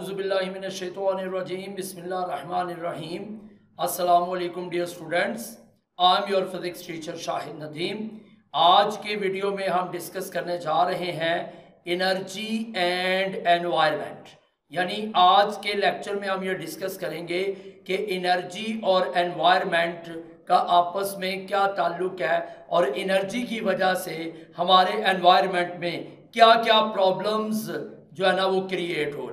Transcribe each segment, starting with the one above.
اعوذ باللہ من الشیطان الرجیم، بسم اللہ الرحمن الرحیم۔ السلام علیکم dear students I am your physics teacher Shahid Nadeem. آج کے ویڈیو میں ہم ڈسکس کرنے جا رہے ہیں انرجی اینڈ انوائرمنٹ۔ یعنی آج کے لیکچر میں ہم یہ ڈسکس کریں گے کہ انرجی اور انوائرمنٹ کا آپس میں کیا تعلق ہے اور انرجی کی وجہ سے ہمارے انوائرمنٹ میں کیا کیا پرابلمز جو ہے نا وہ کریٹ ہو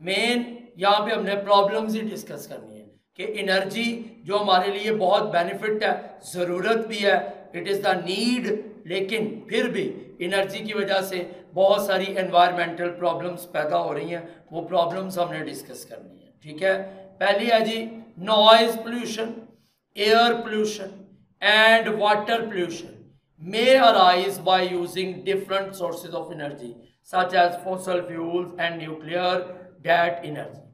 مین یہاں پہ ہم نے پرابلمز ہی ڈسکس کرنی ہے کہ انرجی جو ہمارے لیے بہت بینیفٹ ہے ضرورت بھی ہے اٹ از دا نیڈ لیکن پھر بھی انرجی کی وجہ سے بہت ساری انوائرمنٹل پرابلمز پیدا ہو رہی ہیں وہ پرابلمز ہم نے ڈسکس کرنی ہے ٹھیک ہے پہلی ہے جی noise pollution air pollution and water pollution may arise by using different sources of energy such as fossil fuels and nuclear dead energy.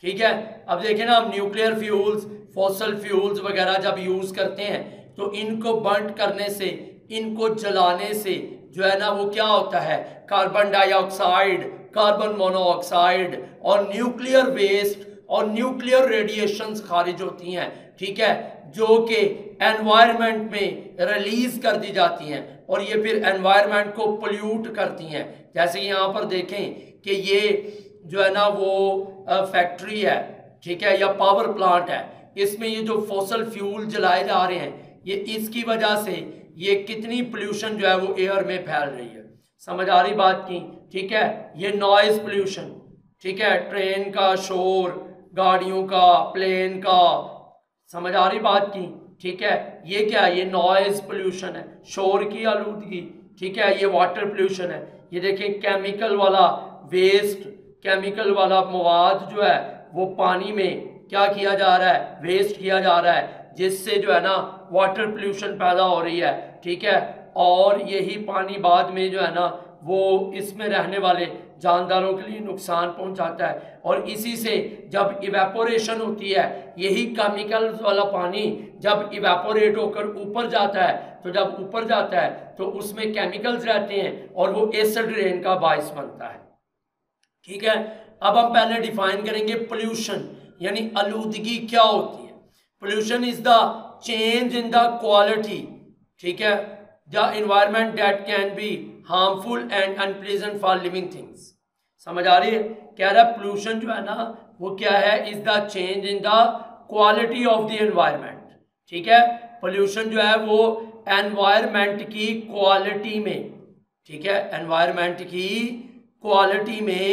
ٹھیک ہے؟ اب دیکھیں نا ہم نیوکلیئر فیولز فوسل فیولز وغیرہ جب یوز کرتے ہیں، تو ان کو برنٹ کرنے سے، ان کو جلانے سے جو ہے نا، وہ کیا ہوتا ہے؟ کاربن ڈائی آکسائڈ کاربن مونو آکسائڈ اور نیوکلیئر ویسٹ اور نیوکلیئر ریڈیشنز خارج ہوتی ہیں، ٹھیک ہے؟ جو کہ انوائرمنٹ میں ریلیز کر دی جاتی ہیں اور یہ پھر انوائرمنٹ کو پلیوٹ کرتی ہیں۔ جیسے یہاں پر دیکھیں کہ یہ جو ہے نا وہ فیکٹری ہے، ٹھیک ہے، یا پاور پلانٹ ہے، اس میں یہ جو فوسل فیول جلائے جا رہے ہیں، یہ اس کی وجہ سے یہ کتنی پلیوشن جو ہے وہ ایئر میں پھیل رہی ہے۔ سمجھ آ رہی بات کی؟ ٹھیک ہے، یہ نوائز پلیوشن ٹھیک ہے ٹرین کا شور، گاڑیوں کا پلین کا، سمجھ آ رہی بات کی؟ ٹھیک ہے، یہ کیا ہے؟ یہ نوائز پلیوشن ہے، شور کی آلودگی، ٹھیک ہے، یہ واٹر پلیوشن ہے۔ یہ دیکھیں کیمیکل والا ویسٹ کیمیکل والا مواد جو ہے وہ پانی میں کیا کیا جا رہا ہے؟ ویسٹ کیا جا رہا ہے، جس سے جو ہے نا واٹر پلیوشن پیدا ہو رہی ہے، ٹھیک ہے؟ اور یہی پانی بعد میں جو ہے نا وہ اس میں رہنے والے جانداروں کے لیے نقصان پہنچاتا ہے۔ اور اسی سے جب ایویپوریشن ہوتی ہے، یہی کیمیکل والا پانی جب ایویپوریٹ ہو کر اوپر جاتا ہے، تو جب اوپر جاتا ہے، تو اس میں کیمیکلز رہتے ہیں اور وہ ایسڈ رین کا باعث بنتا ہے۔ ٹھیک ہے؟ اب ہم پہلے ڈیفائن کریں گے پلیوشن یعنی آلودگی کیا ہوتی ہے؟ Pollution is the change in the quality ٹھیک ہے؟ The environment that can be harmful and unpleasant for living things سمجھ آ رہی ہے؟ کہہ رہا ہے پولوشن جو ہے نا، وہ کیا ہے؟ Is the change in the quality of the environment ٹھیک ہے؟ پولوشن جو ہے وہ انوائرمنٹ کی کوالٹی میں، ٹھیک ہے؟ انوائرمنٹ کی کوالٹی میں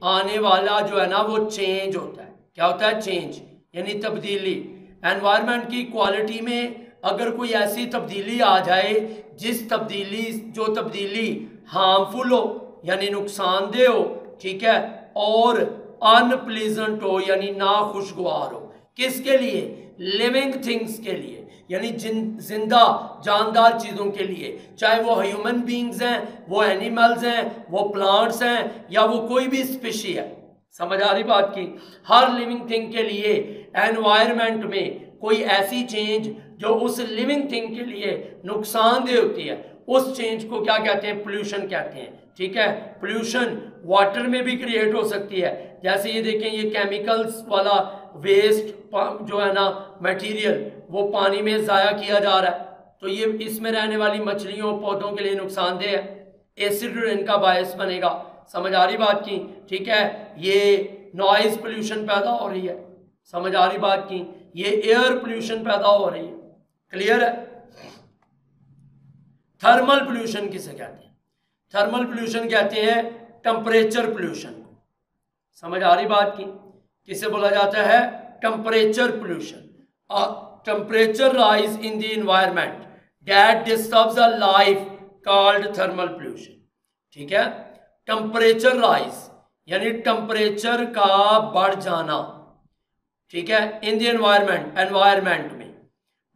آنے والا جو ہے نا وہ چینج ہوتا ہے۔ کیا ہوتا ہے؟ چینج یعنی تبدیلی۔ انوائرمنٹ کی کوالٹی میں اگر کوئی ایسی تبدیلی آ جائے، جس تبدیلی، جو تبدیلی ہارمفل ہو یعنی نقصان دہ ہو، ٹھیک ہے، اور ان پلیزنٹ ہو یعنی ناخوشگوار ہو۔ کس کے لیے؟ لیونگ تھنگس کے لیے یعنی جن، زندہ، جاندار چیزوں کے لیے۔ چاہے وہ ہیومن بینگز ہیں، وہ اینیملز ہیں، وہ پلانٹس ہیں، یا وہ کوئی بھی اسپیشی ہے۔ سمجھ آ رہی بات کی؟ ہر لیونگ تھنگ کے لیے انوائرمنٹ میں کوئی ایسی چینج جو اس لیونگ تھنگ کے لیے نقصان دہ ہوتی ہے۔ اس چینج کو کیا کہتے ہیں؟ پلیوشن کہتے ہیں۔ ٹھیک ہے؟ پلیوشن واٹر میں بھی کریٹ ہو سکتی ہے۔ جیسے یہ دیکھیں، یہ کیمیکلز والا ویسٹ جو ہے نا میٹیریل وہ پانی میں ضائع کیا جا رہا ہے۔ تو یہ اس میں رہنے والی مچھلیوں پودوں کے لیے نقصان دہ ہے ایسڈ ان کا باعث بنے گا سمجھ آ رہی بات کی؟ ٹھیک ہے؟ یہ نوائز پلیوشن پیدا ہو رہی ہے۔ سمجھ آ رہی بات کی؟ یہ ایئر پلیوشن پیدا ہو رہی ہے۔ کلیئر ہے؟ تھرمل پلیوشن کسے کہتے ہیں؟ تھرمل پلیوشن کہتے ہیں ٹمپریچر پلیوشن کو۔ سمجھ آ رہی بات کی؟ کسے بولا جاتا ہے؟ Temperature pollution temperature rise in the environment that disturbs a life called thermal pollution ٹھیک ہے؟ ٹمپریچر رائز یعنی ٹمپریچر کا بڑھ جانا. ٹھیک ہے؟ ان دی انوائرمنٹ انوائرمنٹ میں.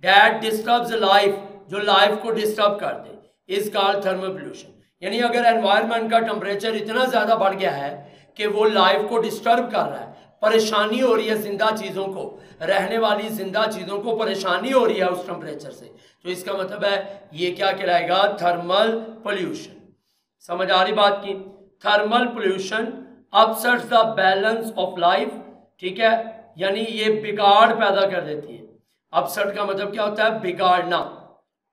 ڈیٹ ڈسٹربز لائف جو لائف کو ڈسٹرب کر دے از کال تھرمل پلیوشن یعنی اگر انوائرمنٹ کا ٹمپریچر اتنا زیادہ بڑھ گیا ہے کہ وہ لائف کو ڈسٹرب کر رہا ہے پریشانی ہو رہی ہے زندہ چیزوں کو، رہنے والی زندہ چیزوں کو پریشانی ہو رہی ہے اس ٹمپریچر سے۔ تو اس کا مطلب ہے، یہ کیا کہلائے گا؟ تھرمل پلیوشن سمجھ آ رہی بات کی؟ Thermal pollution upset the balance of life ٹھیک ہے؟ یعنی یہ بگاڑ پیدا کر دیتی ہے۔ اپسٹ کا مطلب کیا ہوتا ہے؟ بگاڑنا۔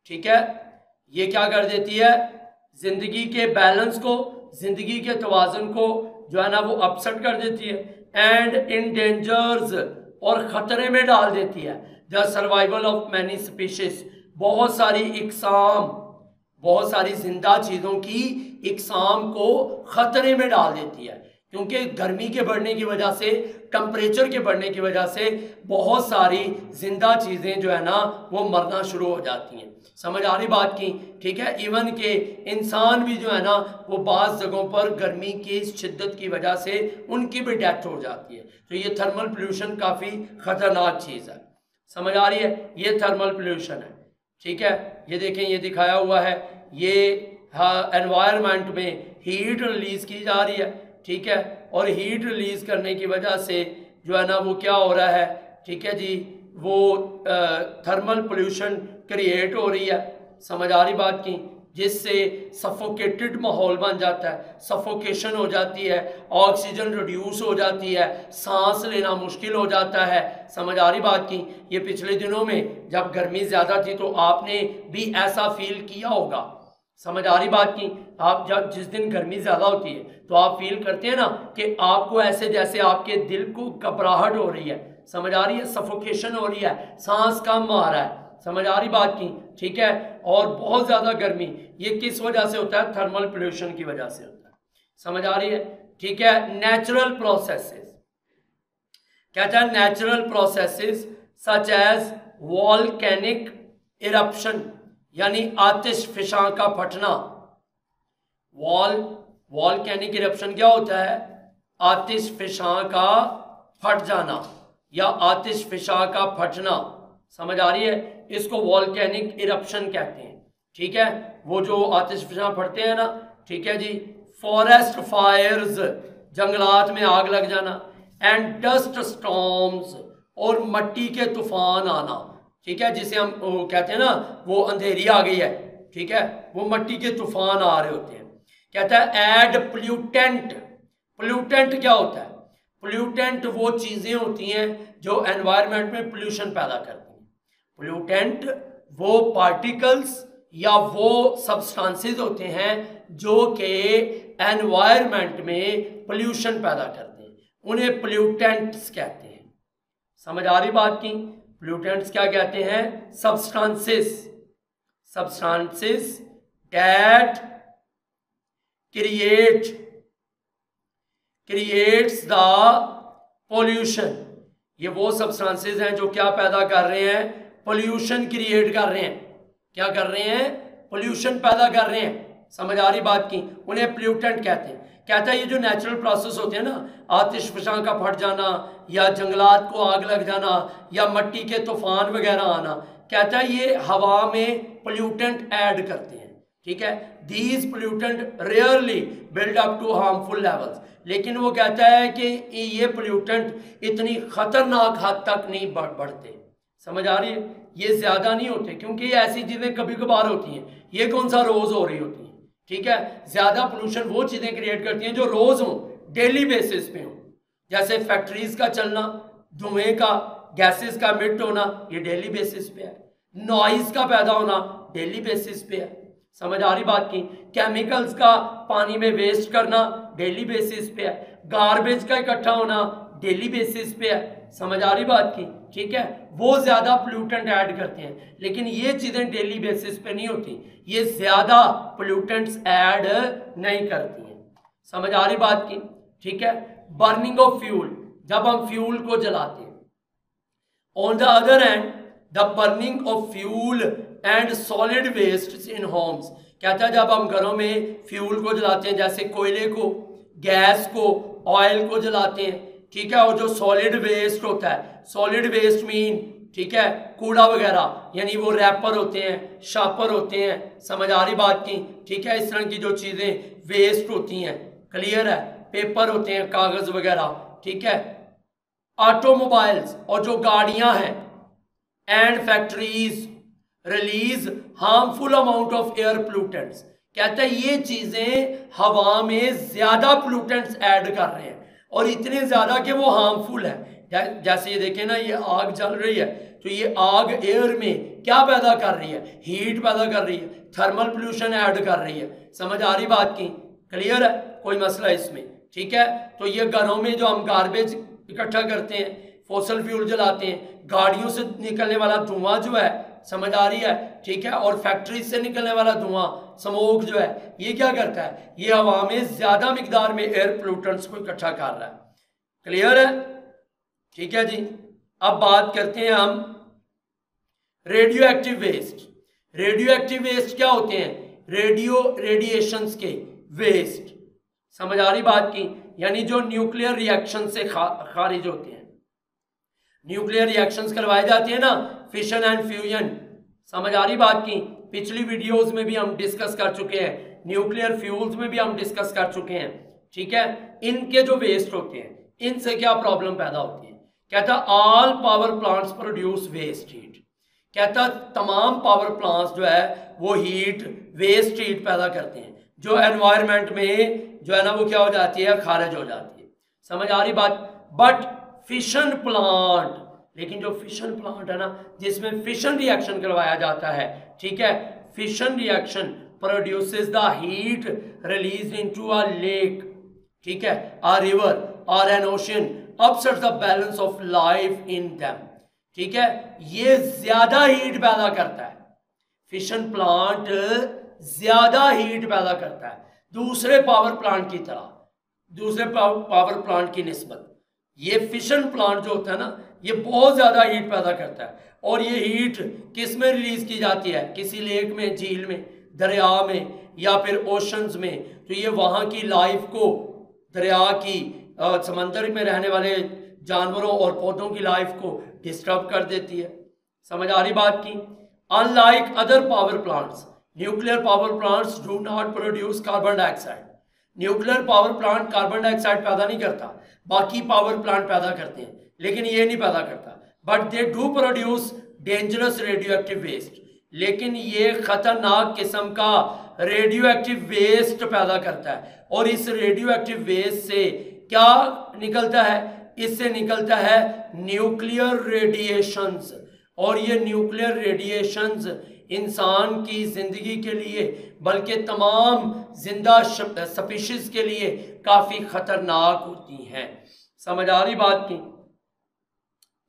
ٹھیک ہے؟ یہ کیا کر دیتی ہے؟ زندگی کے بیلنس کو، زندگی کے توازن کو جو ہے نا وہ اپسٹ کر دیتی ہے اینڈ ان ڈینجرز اور خطرے میں ڈال دیتی ہے۔ The survival of many species بہت ساری اقسام، بہت ساری زندہ چیزوں کی اقسام کو خطرے میں ڈال دیتی ہے۔ کیونکہ گرمی کے بڑھنے کی وجہ سے ٹمپریچر کے بڑھنے کی وجہ سے بہت ساری زندہ چیزیں جو ہے نا، وہ مرنا شروع ہو جاتی ہیں۔ سمجھ آ رہی بات کی؟ ٹھیک ہے؟ ایون کہ انسان بھی جو ہے نا، وہ بعض جگہوں پر گرمی کی شدت کی وجہ سے ان کی بھی ڈیتھ ہو جاتی ہے۔ تو یہ تھرمل پلیوشن کافی خطرناک چیز ہے۔ سمجھ آ رہی ہے؟ یہ تھرمل پلیوشن ہے۔ ٹھیک ہے؟ یہ دیکھیں، یہ دکھایا ہوا ہے۔ یہ ہاں، انوائرمنٹ میں ہیٹ ریلیز کی جا رہی ہے۔ ٹھیک ہے؟ اور ہیٹ ریلیز کرنے کی وجہ سے جو ہے نا وہ کیا ہو رہا ہے؟ ٹھیک ہے جی وہ تھرمل پولیوشن کریٹ ہو رہی ہے۔ سمجھ آ رہی بات کی؟ جس سے سفوکیٹڈ ماحول بن جاتا ہے سفوکیشن ہو جاتی ہے آکسیجن ریڈیوس ہو جاتی ہے، سانس لینا مشکل ہو جاتا ہے۔ سمجھ آ رہی بات کی؟ یہ پچھلے دنوں میں جب گرمی زیادہ تھی تو آپ نے بھی ایسا فیل کیا ہوگا؟ سمجھ آ رہی بات کی؟ آپ جب جس دن گرمی زیادہ ہوتی ہے، تو آپ فیل کرتے ہیں نا کہ آپ کو ایسے جیسے آپ کے دل کو گھبراہٹ ہو رہی ہے۔ سمجھ آ رہی ہے؟ سفوکیشن ہو رہی ہے۔ سانس کم آ رہا ہے۔ سمجھ آ رہی بات کی؟ ٹھیک ہے؟ اور بہت زیادہ گرمی، یہ کس وجہ سے ہوتا ہے؟ تھرمل پولیوشن کی وجہ سے ہوتا ہے۔ سمجھ آ رہی ہے؟ ٹھیک ہے؟ نیچرل پروسیسز کہتا ہے natural processes such as volcanic eruption یعنی آتش فشاں کا پھٹنا۔ وال والکینک یعنی ارپشن کیا ہوتا ہے؟ آتش فشاں کا پھٹ جانا یا آتش فشاں کا پھٹنا۔ سمجھ آ رہی ہے؟ اس کو والکینک یعنی ارپشن کہتے ہیں۔ ٹھیک ہے؟ وہ جو آتش فشاں پھٹتے ہیں نا، ٹھیک ہے جی؟ فورسٹ فائرز جنگلات میں آگ لگ جانا۔ اینڈ ڈسٹ سٹارمز اور مٹی کے طوفان آنا۔ ٹھیک ہے، جسے ہم کہتے ہیں نا، وہ اندھیری آ گئی ہے۔ ٹھیک ہے، وہ مٹی کے طوفان آ رہے ہوتے ہیں۔ کہتا ہے ایڈ پلیوٹینٹ پلیوٹینٹ کیا ہوتا ہے؟ پلیوٹینٹ وہ چیزیں ہوتی ہیں جو انوائرمنٹ میں پلیوشن پیدا کرتی ہیں۔ پلیوٹینٹ وہ پارٹیکلز یا وہ سبسٹانسز ہوتے ہیں جو کہ انوائرمنٹ میں پلیوشن پیدا کرتے ہیں۔ انہیں پلیوٹینٹس کہتے ہیں۔ سمجھ آ رہی بات کی؟ پلیوٹینٹس کیا کہتے ہیں؟ Substances substances that create creates the pollution یہ وہ سبسٹانسز ہیں جو کیا پیدا کر رہے ہیں؟ پولوشن کریٹ کر رہے ہیں. کیا کر رہے ہیں؟ پولوشن پیدا کر رہے ہیں. سمجھ آ رہی بات کی؟ انہیں پلیوٹنٹ کہتے ہیں. کہتا ہے یہ جو نیچرل پروسیس ہوتے ہیں نا، آتش فشاں کا پھٹ جانا یا جنگلات کو آگ لگ جانا یا مٹی کے طوفان وغیرہ آنا، کہتا ہے یہ ہوا میں پلیوٹنٹ ایڈ کرتے ہیں، ٹھیک ہے؟ These pollutant really build up to harmful levels لیکن وہ کہتا ہے کہ یہ پلیوٹنٹ اتنی خطرناک حد تک نہیں بڑھتے۔ سمجھ آ رہی ہے؟ یہ زیادہ نہیں ہوتے، کیونکہ یہ ایسی چیزیں کبھی کبھار ہوتی ہیں۔ یہ کون سا روز ہو رہی ہوتی ہیں؟ ٹھیک ہے؟ زیادہ پولوشن وہ چیزیں کریٹ کرتی ہیں جو روز ہوں ڈیلی بیسس پہ ہوں۔ جیسے فیکٹریز کا چلنا، دھوئیں کا گیسز کا مٹ ہونا، یہ ڈیلی بیسس پہ ہے۔ نوائز کا پیدا ہونا ڈیلی بیسس پہ ہے۔ سمجھ آ رہی بات کی؟ کیمیکلز کا پانی میں ویسٹ کرنا ڈیلی بیسس پہ ہے۔ گاربیج کا اکٹھا ہونا ڈیلی بیسس پہ ہے۔ سمجھ آ رہی بات کی؟ ٹھیک ہے؟ وہ زیادہ پلیوٹنٹ ایڈ کرتے ہیں۔ لیکن یہ چیزیں ڈیلی بیسس پہ نہیں ہوتی۔ یہ زیادہ پلیوٹنٹس ایڈ نہیں کرتی ہیں۔ سمجھ آ رہی بات کی؟ ٹھیک ہے؟ برننگ آف فیول جب ہم فیول کو جلاتے ہیں. On the other end the burning of fuel and solid waste in homes کہتا ہے جب ہم گھروں میں فیول کو جلاتے ہیں؟ جیسے کوئلے کو گیس کو آئل کو جلاتے ہیں. ٹھیک ہے، اور جو سالڈ ویسٹ ہوتا ہے سالڈ ویسٹ مین ٹھیک ہے، کوڑا وغیرہ یعنی وہ ریپر ہوتے ہیں شاپر ہوتے ہیں. سمجھ آ رہی بات کی؟ ٹھیک ہے، اس طرح کی جو چیزیں ویسٹ ہوتی ہیں. کلیئر ہے؟ پیپر ہوتے ہیں، کاغذ وغیرہ، ٹھیک ہے؟ آٹو موبائلز اور جو گاڑیاں ہیں and factories release harmful amount of air pollutants کہتا ہے یہ چیزیں ہوا میں زیادہ پلوٹنٹس ایڈ کر رہے ہیں، اور اتنے زیادہ کہ وہ ہارمفل ہے جیسے یہ دیکھیں نا، یہ آگ جل رہی ہے، تو یہ آگ ایئر میں کیا پیدا کر رہی ہے؟ ہیٹ پیدا کر رہی ہے تھرمل پلیوشن ایڈ کر رہی ہے۔ سمجھ آ رہی بات کی؟ کلیئر ہے؟ کوئی مسئلہ اس میں؟ ٹھیک ہے؟ تو یہ گھروں میں جو ہم گاربیج اکٹھا کرتے ہیں فوسل فیول جلاتے ہیں، گاڑیوں سے نکلنے والا دھواں جو ہے، سمجھ آ رہی ہے؟ ٹھیک ہے؟ اور فیکٹری سے نکلنے والا دھواں سموک جو ہے، یہ کیا کرتا ہے؟ یہ ہوا میں زیادہ مقدار میں ایئر پلوٹنٹس کو اکٹھا کر رہا ہے۔ کلیئر ہے؟ ٹھیک ہے جی۔ اب بات کرتے ہیں ہم radioactive waste radioactive waste کیا ہوتے ہیں؟ ریڈیو ریڈیشنز کے ویسٹ سمجھ آ رہی بات کی؟ یعنی جو نیوکلیئر ریاکشن سے خارج ہوتے ہیں۔ نیوکلیئر ریاکشنز کروائے جاتے ہیں نا فیشن اینڈ فیوژن سمجھ آ رہی بات کی؟ پچھلی ویڈیوز میں بھی ہم ڈسکس کر چکے ہیں۔ نیوکلیئر فیولز میں بھی ہم ڈسکس کر چکے ہیں۔ ٹھیک ہے؟ ان کے جو ویسٹ ہوتے ہیں، ان سے کیا پرابلم پیدا ہوتی ہے؟ کہتا all power plants produce waste heat کہتا تمام پاور پلانٹس جو ہے، وہ ہیٹ ویسٹ ہیٹ پیدا کرتے ہیں۔ جو انوائرمنٹ میں جو ہے نا وہ کیا ہو جاتی ہے، خارج ہو جاتی ہے۔ سمجھ آ رہی بات؟ بٹ فشن پلانٹ لیکن جو فشن پلانٹ ہے نا، جس میں فشن ریاکشن کروایا جاتا ہے، ٹھیک ہے؟ Fission reaction produces the heat release into a lake ٹھیک ہے؟ A river or an ocean upset the balance of life in them ٹھیک ہے؟ یہ زیادہ ہیٹ پیدا کرتا ہے۔ فشن پلانٹ زیادہ ہیٹ پیدا کرتا ہے۔ دوسرے پاور پلانٹ کی طرح، دوسرے پاور پلانٹ کی نسبت۔ یہ فشن پلانٹ جو ہوتا ہے نا، یہ بہت زیادہ ہیٹ پیدا کرتا ہے۔ اور یہ ہیٹ کس میں ریلیز کی جاتی ہے؟ کسی لیک میں، جھیل میں، دریا میں یا پھر اوشنز میں۔ تو یہ وہاں کی لائف کو، دریا کی سمندر میں رہنے والے جانوروں اور پودوں کی لائف کو ڈسٹرب کر دیتی ہے۔ سمجھ آ رہی بات کی؟ Unlike other power plants nuclear power plants do not produce carbon dioxide nuclear power plant carbon dioxide پیدا نہیں کرتا، باقی پاور پلانٹ پیدا کرتے ہیں، لیکن یہ نہیں پیدا کرتا۔ But they do produce dangerous radioactive waste لیکن یہ خطرناک قسم کا ریڈیو ایکٹیو ویسٹ پیدا کرتا ہے۔ اور اس ریڈیو ایکٹیو ویسٹ سے کیا نکلتا ہے؟ اس سے نکلتا ہے نیوکلیئر ریڈیشنز اور یہ نیوکلیئر ریڈیشنز انسان کی زندگی کے لیے، بلکہ تمام زندہ سپیشز کے لیے کافی خطرناک ہوتی ہیں۔ سمجھ آ رہی بات کی؟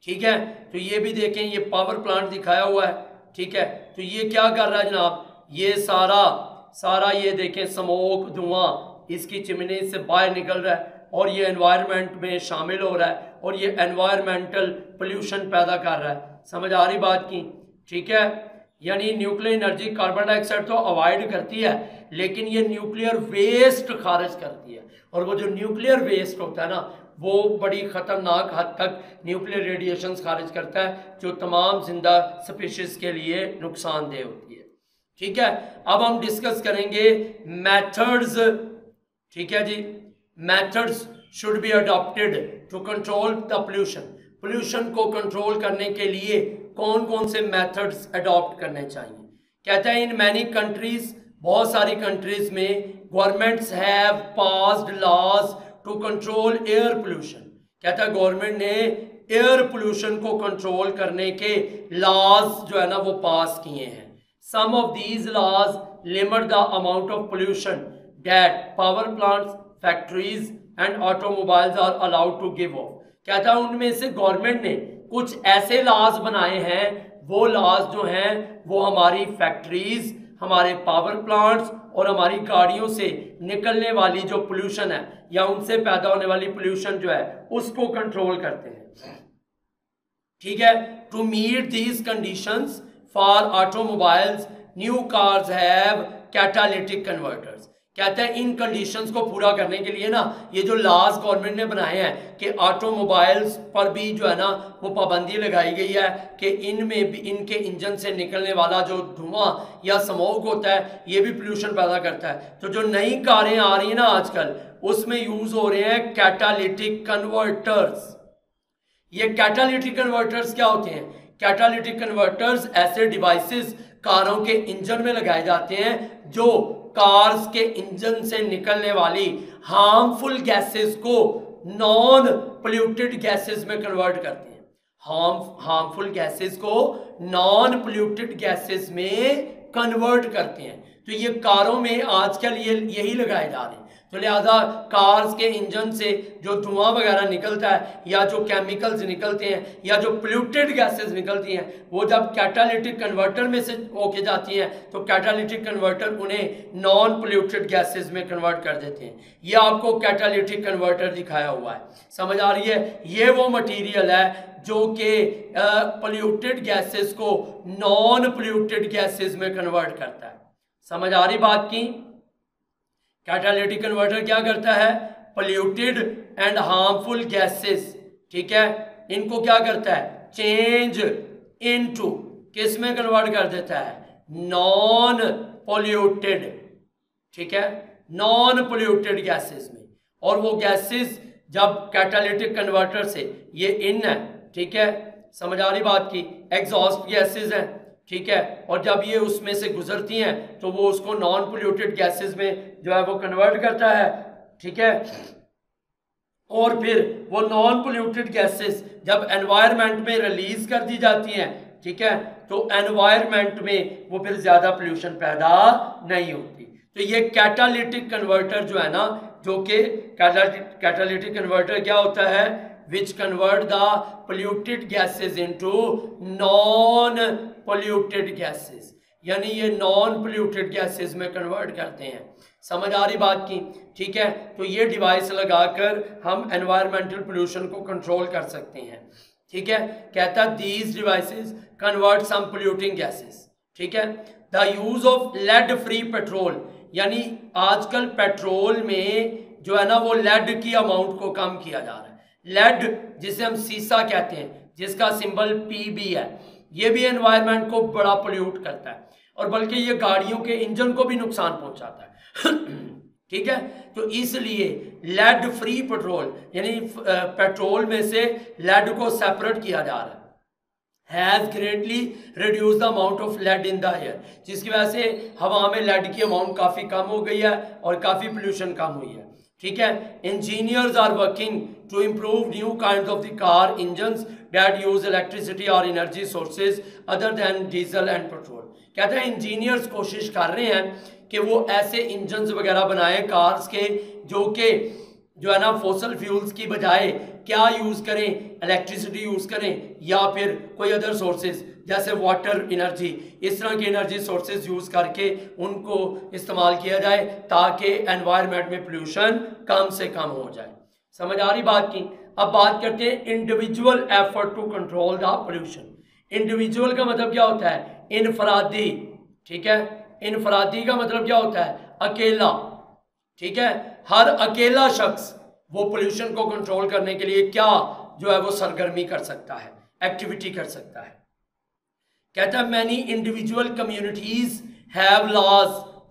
ٹھیک ہے؟ تو یہ بھی دیکھیں، یہ پاور پلانٹ دکھایا ہوا ہے۔ ٹھیک ہے؟ تو یہ کیا کر رہا ہے جناب؟ یہ سارا سارا یہ دیکھیں، سموک دھواں اس کی چمنی سے باہر نکل رہا ہے اور یہ انوائرمنٹ میں شامل ہو رہا ہے اور یہ انوائرمنٹل پلیوشن پیدا کر رہا ہے۔ سمجھ آ رہی بات کی؟ ٹھیک ہے؟ یعنی نیوکلیر انرجی کاربن ڈائی آکسائڈ تو اوائڈ کرتی ہے، لیکن یہ نیوکلیر ویسٹ خارج کرتی ہے۔ اور وہ جو نیوکلیر ویسٹ ہوتا ہے نا، وہ بڑی خطرناک حد تک نیوکلیر ریڈیشنز خارج کرتا ہے، جو تمام زندہ سپیشز کے لیے نقصان دہ ہوتی ہے۔ ٹھیک ہے؟ اب ہم ڈسکس کریں گے میتھڈز۔ ٹھیک ہے جی؟ Methods should be adopted to control the pollution pollution کو کنٹرول کرنے کے لیے کون کون سے میتھڈز اڈاپٹ کرنے چاہیے۔ کہتا ہے ان مینی کنٹریز بہت ساری کنٹریز میں governments have passed laws to control air pollution کہتا ہے گورنمنٹ نے ایئر پولوشن کو کنٹرول کرنے کے لاز جو ہے نا، وہ پاس کیے ہیں۔ Some of these laws limit the amount of pollution that power plants factories and automobiles are allowed to give off کہتا ہے، ان میں سے گورنمنٹ نے کچھ ایسے لاز بنائے ہیں، وہ لاز جو ہیں، وہ ہماری فیکٹریز ہمارے پاور پلانٹس اور ہماری گاڑیوں سے نکلنے والی جو پولوشن ہے یا ان سے پیدا ہونے والی پولوشن جو ہے، اس کو کنٹرول کرتے ہیں۔ ٹھیک ہے؟ To meet these conditions for automobiles new cars have catalytic converters کہتا ہے، ان کنڈیشنز کو پورا کرنے کے لیے نا، یہ جو لاز گورنمنٹ نے بنائے ہیں کہ آٹو موبائلز پر بھی جو ہے نا، وہ پابندی لگائی گئی ہے کہ ان میں بھی، ان کے انجن سے نکلنے والا جو دھواں یا سموک ہوتا ہے، یہ بھی پلیوشن پیدا کرتا ہے. تو جو نئی کاریں آ رہی ہیں نا آج کل، اس میں یوز ہو رہے ہیں کیٹالیٹک کنورٹرز یہ کیٹالیٹک کنورٹرز کیا ہوتے ہیں؟ کیٹالیٹک کنورٹرز ایسے ڈیوائسز کاروں کے انجن میں لگائے جاتے ہیں جو کارز کے انجن سے نکلنے والی ہارمفل گیسز کو نان پلیوٹڈ گیسز میں کنورٹ کرتے ہیں. ہارمفل گیسز کو نان پلیوٹڈ گیسز میں کنورٹ کرتے ہیں. تو یہ کاروں میں آج کل یہی لگائے جا رہے ہیں. تو لہٰذا کارز کے انجن سے جو دھواں وغیرہ نکلتا ہے یا جو کیمیکلز نکلتے ہیں یا جو پلیوٹیڈ گیسز نکلتی ہیں، وہ جب کیٹالیٹک کنورٹر میں سے ہو کے جاتی ہیں، تو کیٹالیٹک کنورٹر انہیں نان پلیوٹیڈ گیسز میں کنورٹ کر دیتے ہیں۔ یہ آپ کو کیٹالیٹک کنورٹر دکھایا ہوا ہے۔ سمجھ آ رہی ہے؟ یہ وہ مٹیریل ہے جو کہ پلیوٹیڈ گیسز کو نان پلیوٹیڈ گیسز میں کنورٹ کرتا ہے۔ سمجھ آ رہی بات کی؟ کیٹالیٹک کنورٹر کیا کرتا ہے؟ پلیوٹیڈ اینڈ ہارمفل گیسز ٹھیک ہے؟ ان کو کیا کرتا ہے؟ چینج انٹو کس میں کنورٹ کر دیتا ہے؟ نان پولیوٹیڈ ٹھیک ہے؟ نان پولیوٹیڈ گیسز میں. اور وہ گیسز جب کیٹالیٹک کنورٹر سے یہ ان ہے، ٹھیک ہے؟ سمجھ آ رہی بات کی؟ ایگزاسٹ گیسز ہیں. ٹھیک ہے؟ اور جب یہ اس میں سے گزرتی ہیں، تو وہ اس کو نان پولیوٹیڈ گیسز میں جو ہے وہ کنورٹ کرتا ہے، ٹھیک ہے؟ اور پھر وہ نان پولیوٹیڈ گیسز جب انوائرمنٹ میں ریلیز کر دی جاتی ہیں، ٹھیک ہے؟ تو انوائرمنٹ میں وہ پھر زیادہ پولیوشن پیدا نہیں ہوتی۔ تو یہ کیٹالیٹک کنورٹر جو ہے نا، جو کہ کیٹالیٹک کنورٹر کیا ہوتا ہے؟ Which convert the polluted gases into non polluted gases. یعنی یہ نان پلیوٹیڈ گیسز میں کنورٹ کرتے ہیں۔ سمجھ آ رہی بات کی؟ ٹھیک ہے؟ تو یہ ڈیوائس لگا کر ہم انوائرمنٹل پلیوشن کو کنٹرول کر سکتے ہیں۔ ٹھیک ہے؟ کہتا these devices convert some polluting gases ٹھیک ہے؟ The use of lead free petrol یعنی آج کل پیٹرول میں جو ہے نا وہ لیڈ کی اماؤنٹ کو کم کیا جا رہا ہے۔ لیڈ جسے ہم سیسا کہتے ہیں، جس کا سمبل پی بی ہے۔ یہ بھی انوائرمنٹ کو بڑا پلیوٹ کرتا ہے۔ اور بلکہ یہ گاڑیوں کے انجن کو بھی نقصان پہنچاتا ہے۔ ٹھیک ہے؟ تو اس لیے لیڈ فری پیٹرول یعنی پیٹرول میں سے لیڈ کو سیپریٹ کیا جا رہا ہے۔ Has greatly reduce the amount of lead in the air جس کی وجہ سے ہوا میں لیڈ کی اماؤنٹ کافی کم ہو گئی ہے اور کافی پلیوشن کم ہوئی ہے۔ ٹھیک ہے؟ Engineers are working to improve new kind of the car engines that use electricity اور energy sources other than diesel and petrol کہتے ہیں انجینئرز کوشش کر رہے ہیں کہ وہ ایسے انجنز وغیرہ بنائیں کارز کے جو کہ جو ہے نا فوسل فیولز کی بجائے کیا یوز کریں؟ الیکٹریسٹی یوز کریں یا پھر کوئی ادر سورسز جیسے واٹر انرجی اس طرح کی انرجی سورسز یوز کر کے ان کو استعمال کیا جائے تاکہ انوائرمنٹ میں پلیوشن کم سے کم ہو جائے۔ سمجھ آ رہی بات کی؟ اب بات کرتے ہیں individual effort to control the pollution individual کا مطلب کیا ہوتا ہے؟ انفرادی۔ ٹھیک ہے؟ انفرادی کا مطلب کیا ہوتا ہے؟ اکیلا۔ ٹھیک ہے؟ ہر اکیلا شخص وہ پولیوشن کو کنٹرول کرنے کے لیے کیا جو ہے وہ سرگرمی کر سکتا ہے ایکٹیویٹی کر سکتا ہے۔ کہتا ہے many individual communities have laws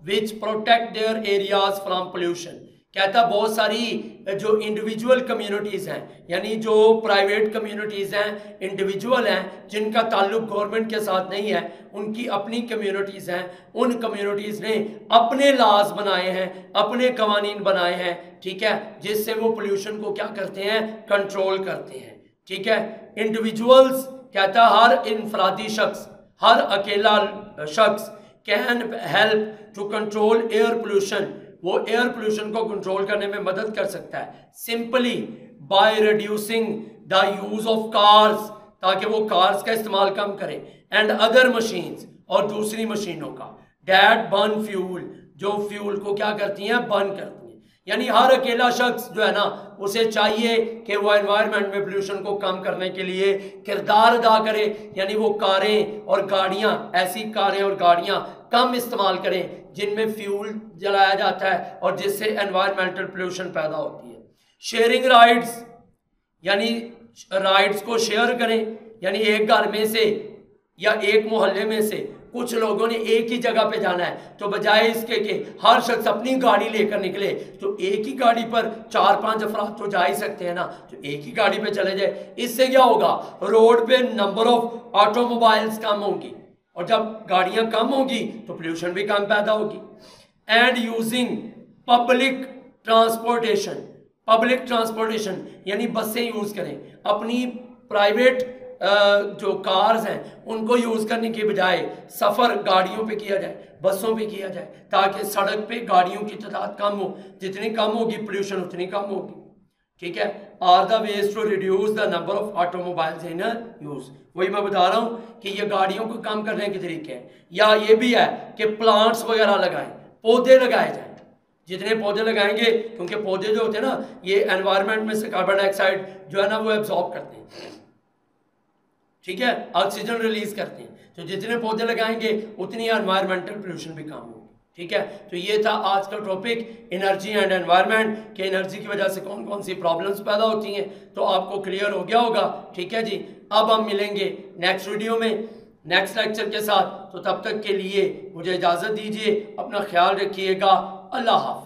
which protect their areas from pollution کہتا بہت ساری جو انڈیویجول کمیونٹیز ہیں یعنی جو پرائیویٹ کمیونٹیز ہیں انڈیویجول ہیں، جن کا تعلق گورنمنٹ کے ساتھ نہیں ہے، ان کی اپنی کمیونٹیز ہیں۔ ان کمیونٹیز نے اپنے لاز بنائے ہیں، اپنے قوانین بنائے ہیں، ٹھیک ہے، جس سے وہ پولیوشن کو کیا کرتے ہیں؟ کنٹرول کرتے ہیں۔ ٹھیک ہے انڈیویجولز کہتا ہر انفرادی شخص، ہر اکیلا شخص can help to control air pollution وہ ایئر پولوشن کو کنٹرول کرنے میں مدد کر سکتا ہے۔ Simply by reducing the use of cars تاکہ وہ کارز کا استعمال کم کرے۔ اینڈ ادر مشینز اور دوسری مشینوں کا۔ ڈیٹ برن فیول جو فیول کو کیا کرتی ہیں؟ برن کرتی یعنی ہر اکیلا شخص جو ہے نا، اسے چاہیے کہ وہ انوائرمنٹ میں پلیوشن کو کم کرنے کے لیے کردار ادا کرے۔ یعنی وہ کاریں اور گاڑیاں، ایسی کاریں اور گاڑیاں کم استعمال کریں جن میں فیول جلایا جاتا ہے اور جس سے انوائرمنٹل پلیوشن پیدا ہوتی ہے۔ شیئرنگ رائڈز یعنی رائڈز کو شیئر کریں۔ یعنی ایک گھر میں سے یا ایک محلے میں سے کچھ لوگوں نے ایک ہی جگہ پہ جانا ہے، تو بجائے اس کے کہ ہر شخص اپنی گاڑی لے کر نکلے، تو ایک ہی گاڑی پر چار پانچ افراد تو جا ہی سکتے ہیں نا، تو ایک ہی گاڑی پہ چلے جائے۔ اس سے کیا ہوگا؟ روڈ پہ نمبر آف آٹو موبائلز کم ہوں گی اور جب گاڑیاں کم ہوں گی تو پلیوشن بھی کم پیدا ہوگی۔ And using public transportation public transportation یعنی بسیں یوز کریں۔ اپنی پرائیویٹ جو کارز ہیں، ان کو یوز کرنے کے بجائے سفر گاڑیوں پہ کیا جائے، بسوں پہ کیا جائے، تاکہ سڑک پہ گاڑیوں کی تعداد کم ہو، جتنی کم ہوگی پولیوشن اتنی کم ہوگی۔ ٹھیک ہے؟ Are the ways to reduce the number of automobile in use وہی میں بتا رہا ہوں کہ یہ گاڑیوں کو کم کرنے کے طریقے ہیں۔ یا یہ بھی ہے کہ پلانٹس وغیرہ لگائیں، پودے لگائے جائیں۔ جتنے پودے لگائیں گے، کیونکہ پودے جو ہوتے ہیں نا، یہ انوائرمنٹ میں سے کاربن ڈائی آکسائڈ جو ہے نا، وہ ایبزارب کرتے ہیں۔ ٹھیک ہے؟ آکسیجن ریلیز کرتے ہیں۔ تو جتنے پودے لگائیں گے، اتنی انوائرمنٹل پولوشن بھی کام ہوگی۔ ٹھیک ہے؟ تو یہ تھا آج کا ٹاپک انرجی اینڈ انوائرمنٹ کہ انرجی کی وجہ سے کون کون سی پرابلمس پیدا ہوتی ہیں۔ تو آپ کو کلیئر ہو گیا ہوگا۔ ٹھیک ہے جی؟ اب ہم ملیں گے نیکسٹ ویڈیو میں۔ نیکسٹ لیکچر کے ساتھ۔ تو تب تک کے لیے مجھے اجازت دیجیے اپنا خیال رکھیے گا۔ اللہ حافظ۔